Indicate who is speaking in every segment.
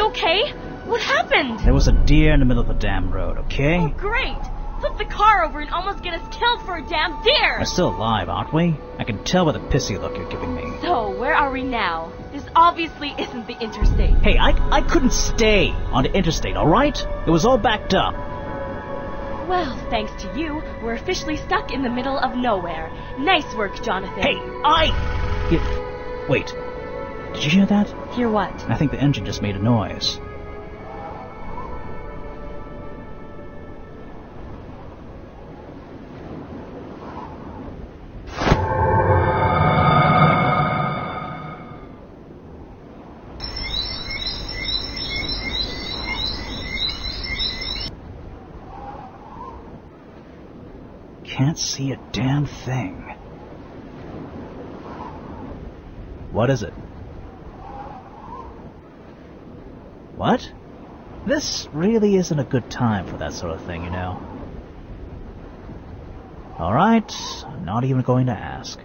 Speaker 1: you okay? What happened?
Speaker 2: There was a deer in the middle of the damn road, okay?
Speaker 1: Oh, great! Flip the car over and almost get us killed for a damn deer!
Speaker 2: We're still alive, aren't we? I can tell by the pissy look you're giving me.
Speaker 1: So, where are we now? This obviously isn't the interstate.
Speaker 2: Hey, I, I couldn't stay on the interstate, alright? It was all backed up.
Speaker 1: Well, thanks to you, we're officially stuck in the middle of nowhere. Nice work, Jonathan.
Speaker 2: Hey, I... You- Wait. Did you hear that?
Speaker 1: Hear what?
Speaker 2: I think the engine just made a noise. Can't see a damn thing. What is it? What? This really isn't a good time for that sort of thing, you know. Alright, I'm not even going to ask.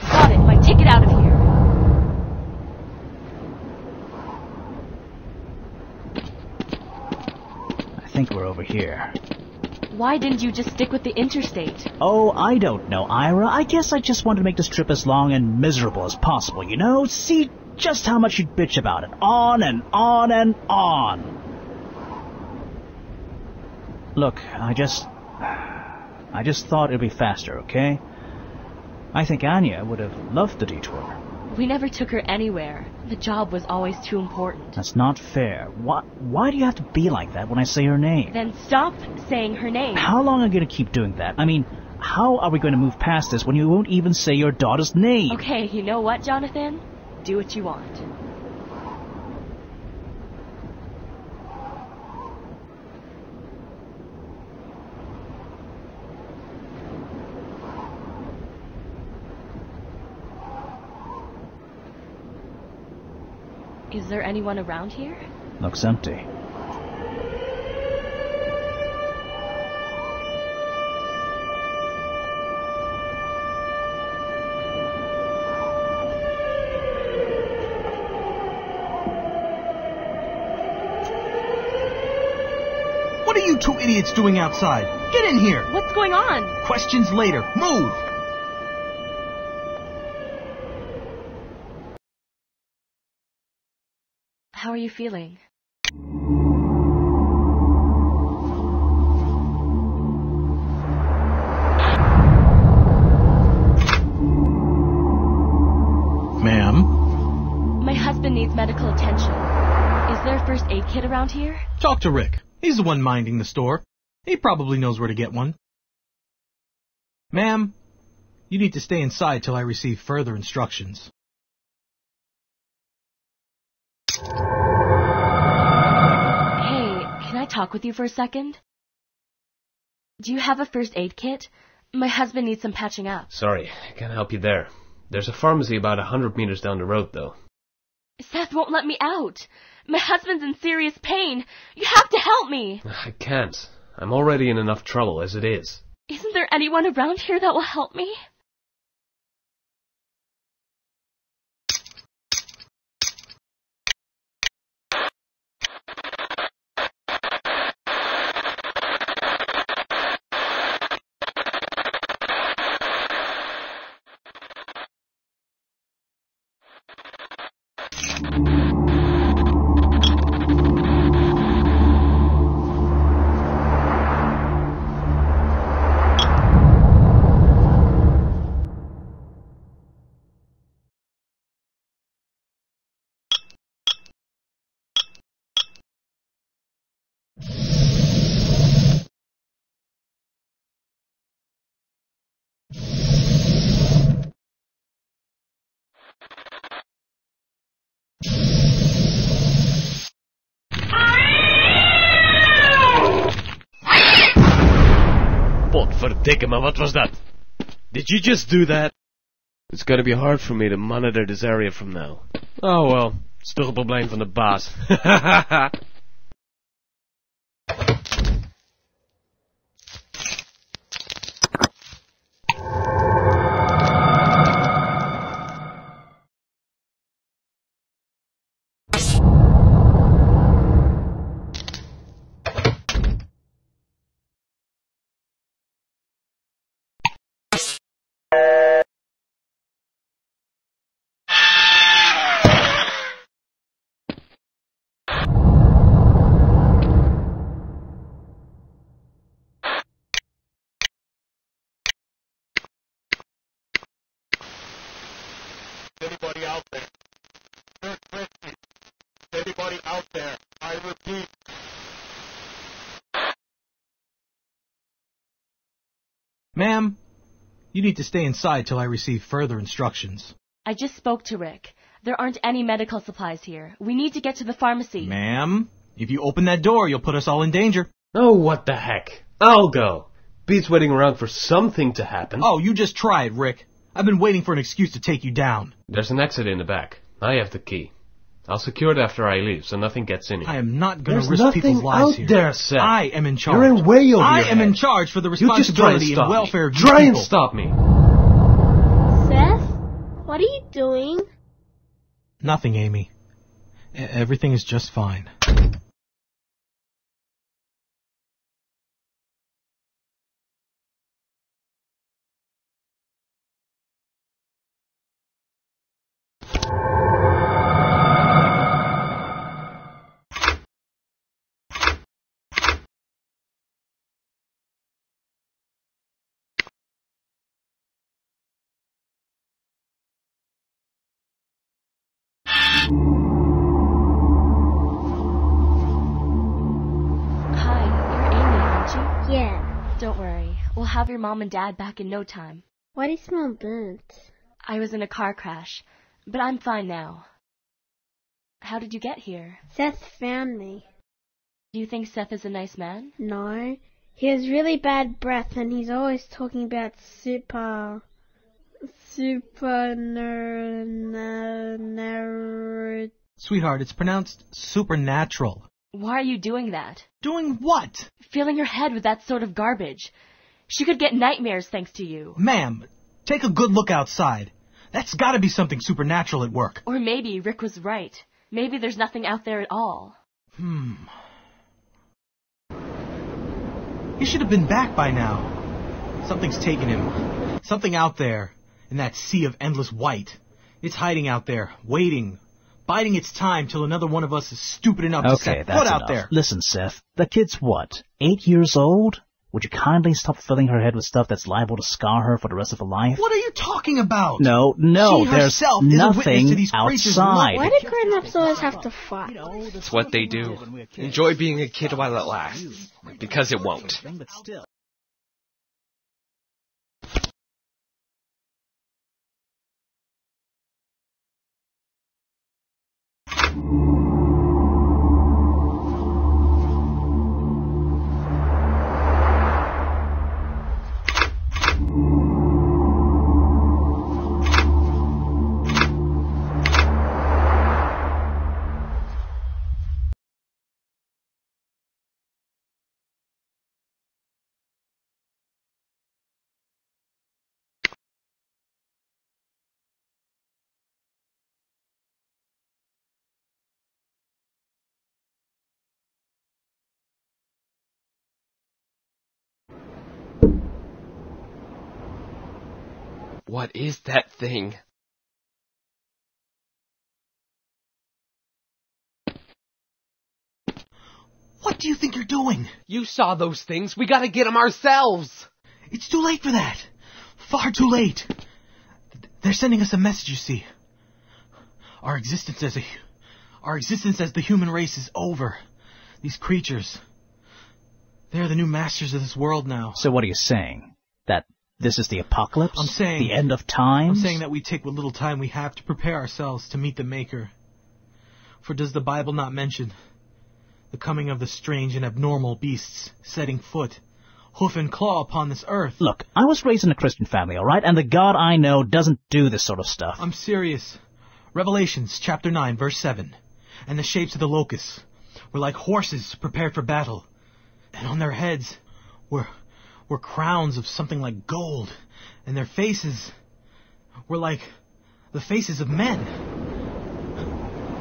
Speaker 1: Got it. My ticket out of here.
Speaker 2: I think we're over here.
Speaker 1: Why didn't you just stick with the interstate?
Speaker 2: Oh, I don't know, Ira. I guess I just wanted to make this trip as long and miserable as possible, you know? See just how much you'd bitch about it. On and on and on. Look, I just. I just thought it'd be faster, okay? I think Anya would have loved the detour.
Speaker 1: We never took her anywhere. The job was always too important.
Speaker 2: That's not fair. Why, why do you have to be like that when I say her name?
Speaker 1: Then stop saying her name.
Speaker 2: How long are you going to keep doing that? I mean, how are we going to move past this when you won't even say your daughter's name?
Speaker 1: Okay, you know what, Jonathan? Do what you want. Is there anyone around here?
Speaker 2: Looks empty.
Speaker 3: What are you two idiots doing outside? Get in here!
Speaker 1: What's going on?
Speaker 3: Questions later. Move!
Speaker 1: How are you feeling?
Speaker 3: Ma'am?
Speaker 1: My husband needs medical attention. Is there a first aid kit around here?
Speaker 3: Talk to Rick. He's the one minding the store. He probably knows where to get one. Ma'am, you need to stay inside till I receive further instructions.
Speaker 1: Talk with you for a second? Do you have a first aid kit? My husband needs some patching up.
Speaker 4: Sorry, I can't help you there. There's a pharmacy about a hundred meters down the road, though.
Speaker 1: Seth won't let me out. My husband's in serious pain. You have to help me.
Speaker 4: I can't. I'm already in enough trouble as it is.
Speaker 1: Isn't there anyone around here that will help me?
Speaker 5: Godverdikke, what was that? Did you just do that?
Speaker 4: It's gonna be hard for me to monitor this area from now. Oh well, it's toch een probleem van de baas.
Speaker 6: Anybody out there? Kirk Christie. Anybody out there? I repeat.
Speaker 3: Ma'am, you need to stay inside till I receive further instructions.
Speaker 1: I just spoke to Rick. There aren't any medical supplies here. We need to get to the pharmacy.
Speaker 3: Ma'am, if you open that door, you'll put us all in danger.
Speaker 4: oh, what the heck? I'll go. Beats waiting around for something to happen.
Speaker 3: Oh, you just try it, Rick. I've been waiting for an excuse to take you down.
Speaker 4: There's an exit in the back. I have the key. I'll secure it after I leave, so nothing gets in here.
Speaker 3: I am not going to risk people's lives
Speaker 4: out
Speaker 3: here.
Speaker 4: there, Seth.
Speaker 3: I am in charge.
Speaker 4: You're in way over
Speaker 3: I
Speaker 4: your
Speaker 3: am in charge for the
Speaker 4: you and
Speaker 3: responsibility
Speaker 4: stop
Speaker 3: and welfare
Speaker 4: me.
Speaker 3: of you
Speaker 4: Try and stop me.
Speaker 7: Seth, what are you doing?
Speaker 3: Nothing, Amy. E- everything is just fine.
Speaker 1: Hi, you're Amy, aren't you?
Speaker 7: Yeah.
Speaker 1: Don't worry. We'll have your mom and dad back in no time.
Speaker 7: Why do you smell burnt?
Speaker 1: I was in a car crash, but I'm fine now. How did you get here?
Speaker 7: Seth found me.
Speaker 1: Do you think Seth is a nice man?
Speaker 7: No. He has really bad breath and he's always talking about super. Super. Ner, ner, ner,
Speaker 3: Sweetheart, it's pronounced supernatural.
Speaker 1: Why are you doing that?
Speaker 3: Doing what?
Speaker 1: Filling her head with that sort of garbage. She could get nightmares thanks to you.
Speaker 3: Ma'am, take a good look outside. That's gotta be something supernatural at work.
Speaker 1: Or maybe Rick was right. Maybe there's nothing out there at all.
Speaker 3: Hmm. He should have been back by now. Something's taken him. Something out there in that sea of endless white. It's hiding out there, waiting, biding its time till another one of us is stupid enough to
Speaker 2: Okay,
Speaker 3: set
Speaker 2: that's
Speaker 3: foot out
Speaker 2: enough.
Speaker 3: there.
Speaker 2: Listen, Seth, the kid's what? Eight years old? Would you kindly stop filling her head with stuff that's liable to scar her for the rest of her life?
Speaker 3: What are you talking about?
Speaker 2: No, no,
Speaker 3: She
Speaker 2: there's
Speaker 3: herself is a witness
Speaker 2: nothing
Speaker 3: to these creatures'
Speaker 2: outside.
Speaker 7: Why do grown-ups always have to fight?
Speaker 8: It's what they do. Enjoy being a kid while it lasts. Because it won't. What is that thing?
Speaker 3: What do you think you're doing?
Speaker 8: You saw those things. We gotta get them ourselves.
Speaker 3: It's too late for that. Far too late. They're sending us a message, you see. Our existence as a, our existence as the human race is over. These creatures, they're the new masters of this world now.
Speaker 2: So what are you saying? This is the apocalypse?
Speaker 3: I'm saying-
Speaker 2: the end of time.
Speaker 3: I'm saying that we take what little time we have to prepare ourselves to meet the Maker. For does the Bible not mention the coming of the strange and abnormal beasts setting foot, hoof and claw upon this earth.
Speaker 2: Look, I was raised in a Christian family, alright? And the God I know doesn't do this sort of stuff.
Speaker 3: I'm serious. Revelations chapter 9, verse 7. And the shapes of the locusts were like horses prepared for battle. And on their heads were, were crowns of something like gold. And their faces were like the faces of men.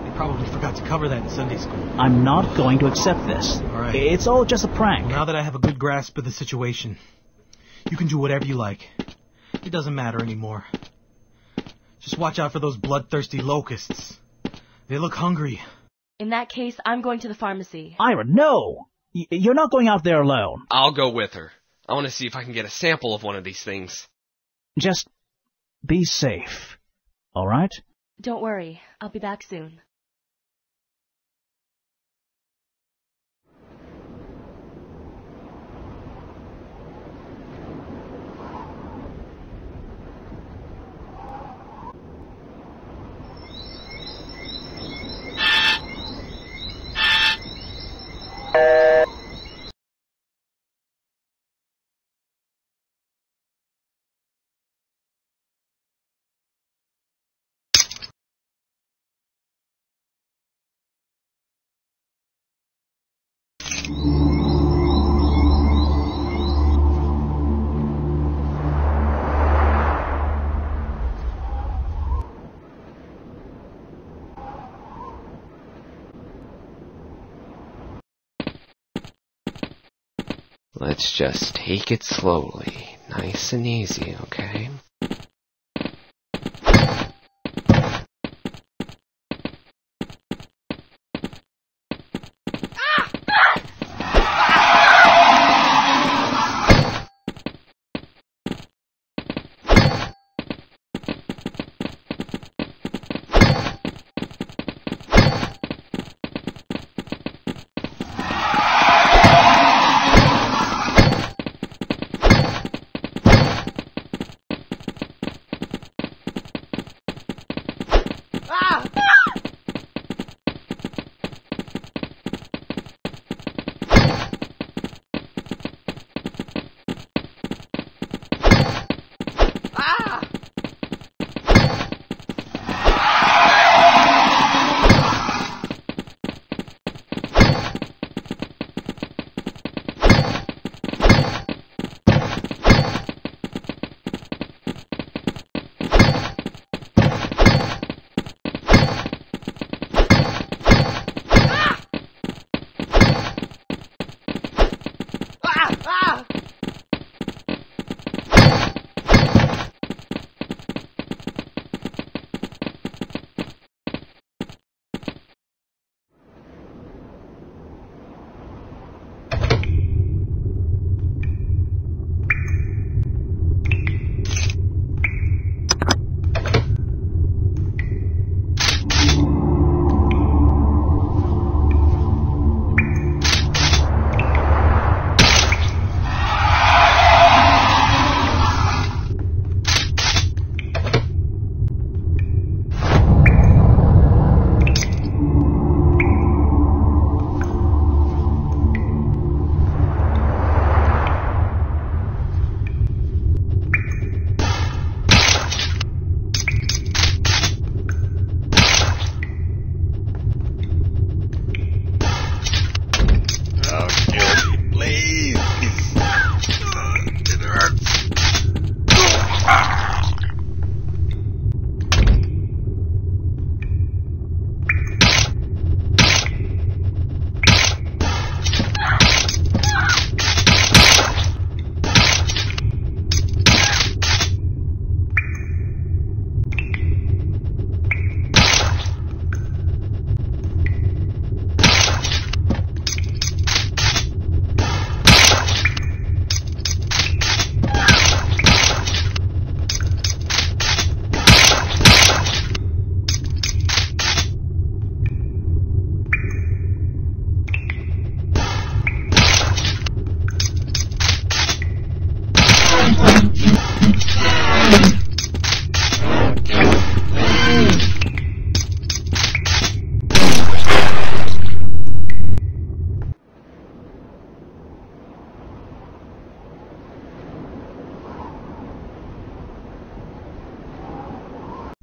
Speaker 3: They probably forgot to cover that in Sunday school.
Speaker 2: I'm not going to accept this.
Speaker 3: All right.
Speaker 2: It's all just a prank.
Speaker 3: Now that I have a good grasp of the situation, you can do whatever you like. It doesn't matter anymore. Just watch out for those bloodthirsty locusts. They look hungry.
Speaker 1: In that case, I'm going to the pharmacy.
Speaker 2: Ira, no! Y- you're not going out there alone.
Speaker 8: I'll go with her. I want to see if I can get a sample of one of these things.
Speaker 2: Just be safe. Alright?
Speaker 1: Don't worry, I'll be back soon.
Speaker 8: Let's just take it slowly. Nice and easy, okay?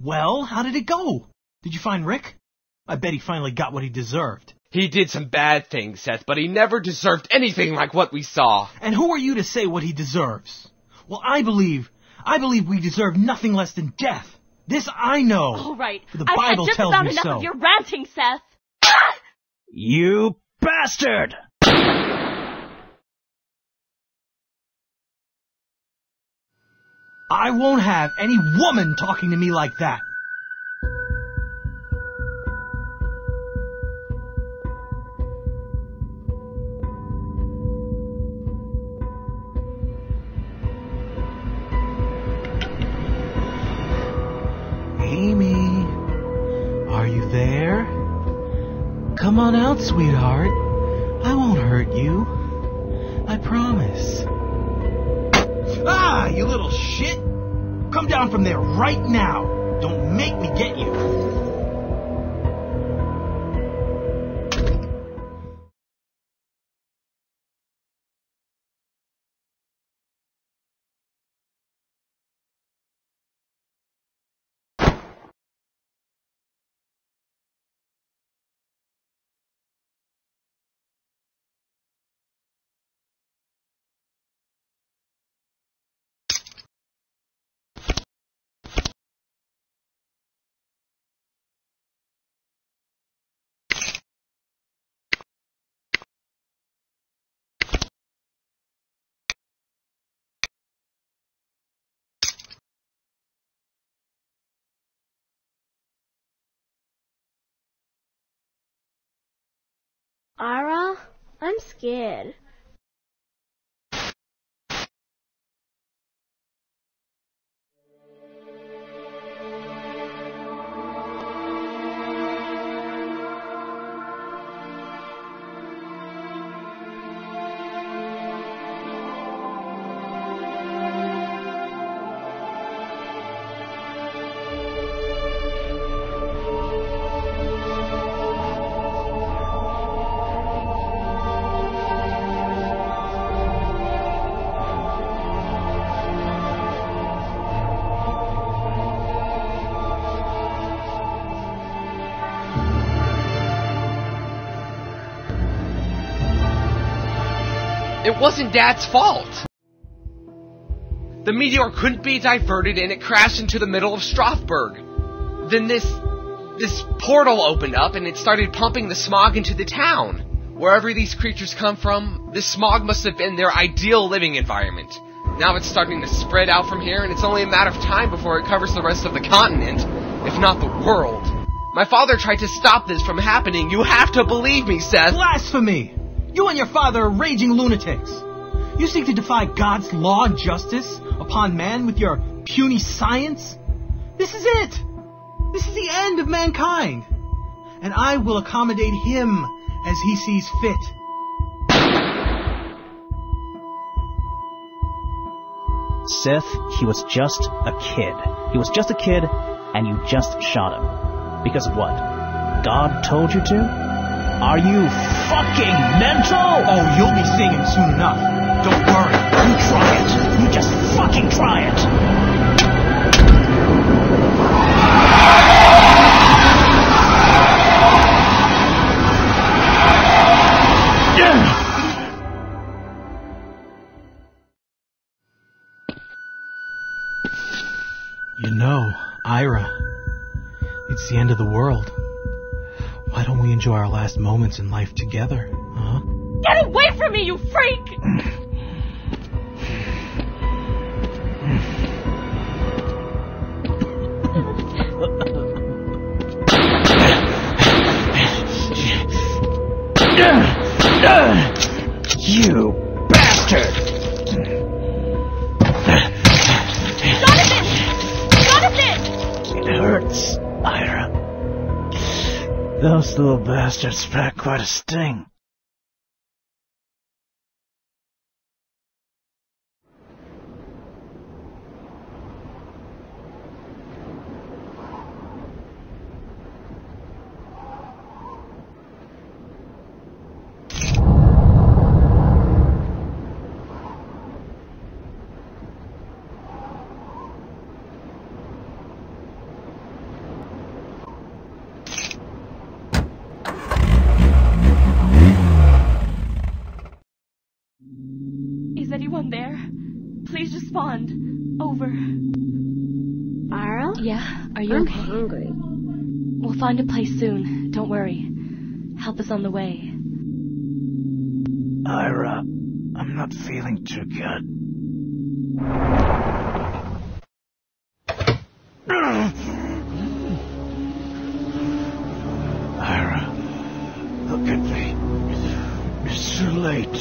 Speaker 3: Well, how did it go? Did you find Rick? I bet he finally got what he deserved.
Speaker 8: He did some bad things, Seth, but he never deserved anything like what we saw.
Speaker 3: And who are you to say what he deserves? Well, I believe, I believe we deserve nothing less than death. This I know.
Speaker 1: All right.
Speaker 3: The
Speaker 1: I've
Speaker 3: Bible
Speaker 1: had just
Speaker 3: tells
Speaker 1: about
Speaker 3: me
Speaker 1: enough
Speaker 3: so.
Speaker 1: of your ranting, Seth.
Speaker 2: You bastard!
Speaker 3: I won't have any woman talking to me like that. Amy, are you there? Come on out, sweetheart. I won't hurt you. I promise. Ah, you little shit! Come down from there right now! Don't make me get you!
Speaker 7: Ira, I'm scared.
Speaker 8: It wasn't Dad's fault. The meteor couldn't be diverted and it crashed into the middle of Strasbourg. Then this this portal opened up and it started pumping the smog into the town. Wherever these creatures come from, this smog must have been their ideal living environment. Now it's starting to spread out from here and it's only a matter of time before it covers the rest of the continent, if not the world. My father tried to stop this from happening. You have to believe me, Seth.
Speaker 3: Blasphemy! You and your father are raging lunatics. You seek to defy God's law and justice upon man with your puny science? This is it! This is the end of mankind! And I will accommodate him as he sees fit.
Speaker 2: Seth, he was just a kid. He was just a kid, and you just shot him. Because of what? God told you to? Are you fucking mental?
Speaker 3: Oh, you'll be singing soon enough. Don't worry.
Speaker 2: You try it. You just fucking try it.
Speaker 3: You know, Ira, it's the end of the world. Why don't we enjoy our last moments in life together, huh?
Speaker 1: Get away from me, you freak!
Speaker 2: You Those little bastards pack quite a sting.
Speaker 1: Please. Over.
Speaker 7: Ira?
Speaker 1: Yeah, are you
Speaker 7: I'm
Speaker 1: okay?
Speaker 7: hungry.
Speaker 1: We'll find a place soon. Don't worry. Help is on the way.
Speaker 2: Ira, I'm not feeling too good. Ira, look at me. It's too late.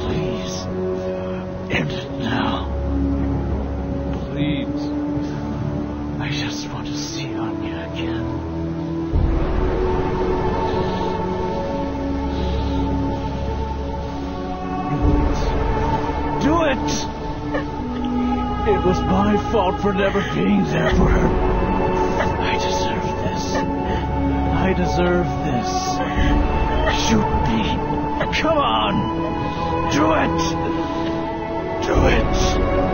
Speaker 2: Please, end it now. My fault for never being there for her. I deserve this. I deserve this. Shoot me. Come on. Do it. Do it.